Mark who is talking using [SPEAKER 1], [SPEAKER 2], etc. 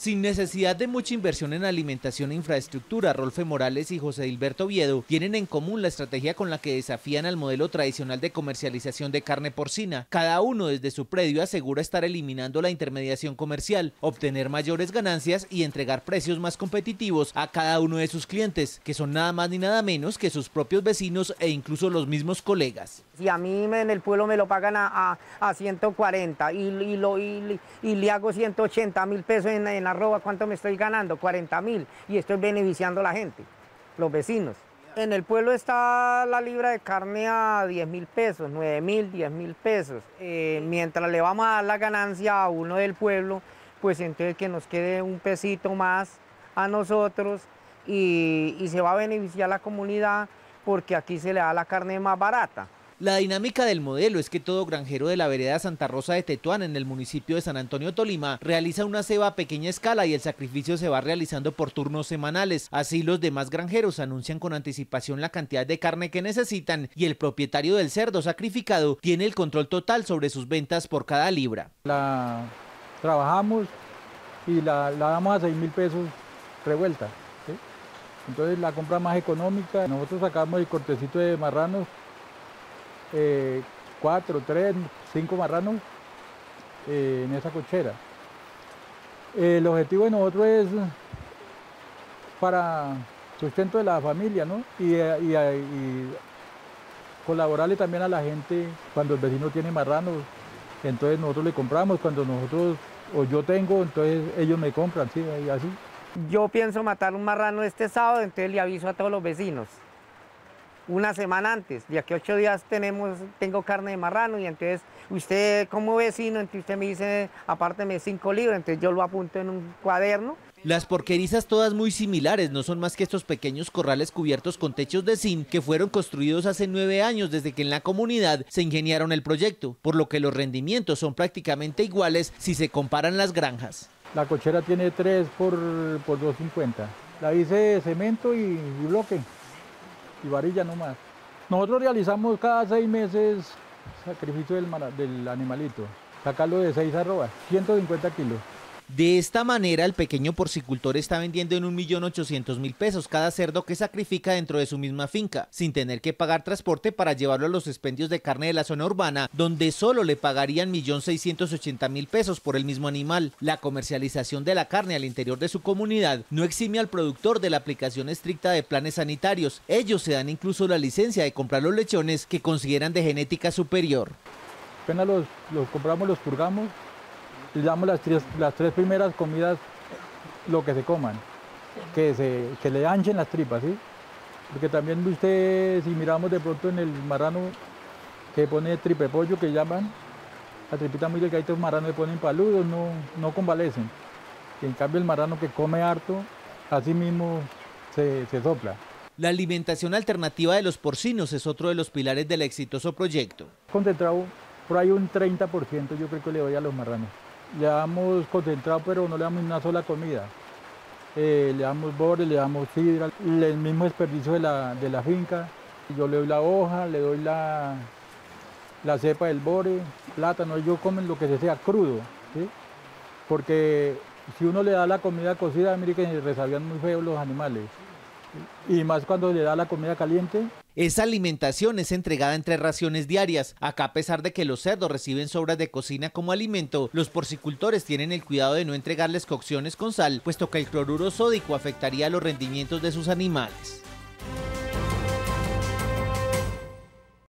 [SPEAKER 1] Sin necesidad de mucha inversión en alimentación e infraestructura, Rolfe Morales y José Hilberto Viedo tienen en común la estrategia con la que desafían al modelo tradicional de comercialización de carne porcina. Cada uno desde su predio asegura estar eliminando la intermediación comercial, obtener mayores ganancias y entregar precios más competitivos a cada uno de sus clientes, que son nada más ni nada menos que sus propios vecinos e incluso los mismos colegas.
[SPEAKER 2] Si a mí en el pueblo me lo pagan a, a, 140 y, lo, y, le hago 180 mil pesos en, en arroba, ¿cuánto me estoy ganando? 40 mil y estoy beneficiando a la gente, los vecinos. En el pueblo está la libra de carne a 10 mil pesos, 9 mil, 10 mil pesos. Eh, mientras le vamos a dar la ganancia a uno del pueblo, pues entonces que nos quede un pesito más a nosotros y, y se va a beneficiar la comunidad porque aquí se le da la carne más barata.
[SPEAKER 1] La dinámica del modelo es que todo granjero de la vereda Santa Rosa de Tetuán en el municipio de San Antonio Tolima realiza una ceba a pequeña escala y el sacrificio se va realizando por turnos semanales. Así los demás granjeros anuncian con anticipación la cantidad de carne que necesitan y el propietario del cerdo sacrificado tiene el control total sobre sus ventas por cada libra.
[SPEAKER 3] La trabajamos y la, damos a 6 mil pesos revuelta. Entonces la compra más económica, nosotros sacamos el cortecito de marranos eh, cuatro, tres, cinco marranos eh, en esa cochera. el objetivo de nosotros es para sustento de la familia, ¿no? Y, colaborarle también a la gente cuando el vecino tiene marranos, entonces nosotros le compramos, cuando nosotros o yo tengo, entonces ellos me compran, sí, y así.
[SPEAKER 2] Yo pienso matar un marrano este sábado, entonces le aviso a todos los vecinos una semana antes, de aquí a ocho días tenemos, tengo carne de marrano y entonces usted como vecino, entonces usted me dice, apárteme cinco libras, entonces yo lo apunto en un cuaderno.
[SPEAKER 1] Las porquerizas todas muy similares, no son más que estos pequeños corrales cubiertos con techos de zinc que fueron construidos hace nueve años desde que en la comunidad se ingeniaron el proyecto, por lo que los rendimientos son prácticamente iguales si se comparan las granjas.
[SPEAKER 3] La cochera tiene 3 por, por 2.50. La hice de cemento y bloque y varilla nomás. Nosotros realizamos cada seis meses sacrificio del, del animalito, sacarlo de seis arrobas, 150 kilos.
[SPEAKER 1] De esta manera, el pequeño porcicultor está vendiendo en 1.800.000 pesos cada cerdo que sacrifica dentro de su misma finca, sin tener que pagar transporte para llevarlo a los expendios de carne de la zona urbana, donde solo le pagarían 1.680.000 pesos por el mismo animal. La comercialización de la carne al interior de su comunidad no exime al productor de la aplicación estricta de planes sanitarios. Ellos se dan incluso la licencia de comprar los lechones que consideran de genética superior.
[SPEAKER 3] Apenas los, los compramos, los purgamos les damos las tres, las tres primeras comidas lo que se coman, que, se, que le anchen las tripas, ¿sí? Porque también usted, si miramos de pronto en el marrano que pone tripe pollo que llaman, la tripita muy delgadita, los marranos le ponen paludos, no, no convalecen. en cambio el marrano que come harto, así mismo se, se sopla.
[SPEAKER 1] La alimentación alternativa de los porcinos es otro de los pilares del exitoso proyecto.
[SPEAKER 3] Concentrado por ahí un 30% yo creo que le doy a los marranos le damos concentrado, pero no le damos una sola comida. Eh, le damos borde, le damos sidra, el mismo desperdicio de la, de la finca. Yo le doy la hoja, le doy la, la cepa del bore, plátano, ellos comen lo que se sea crudo, porque si uno le da la comida cocida, mire que se resabían muy feos los animales. Y más cuando le da la comida caliente,
[SPEAKER 1] esa alimentación es entregada entre raciones diarias. Acá, a pesar de que los cerdos reciben sobras de cocina como alimento, los porcicultores tienen el cuidado de no entregarles cocciones con sal, puesto que el cloruro sódico afectaría los rendimientos de sus animales.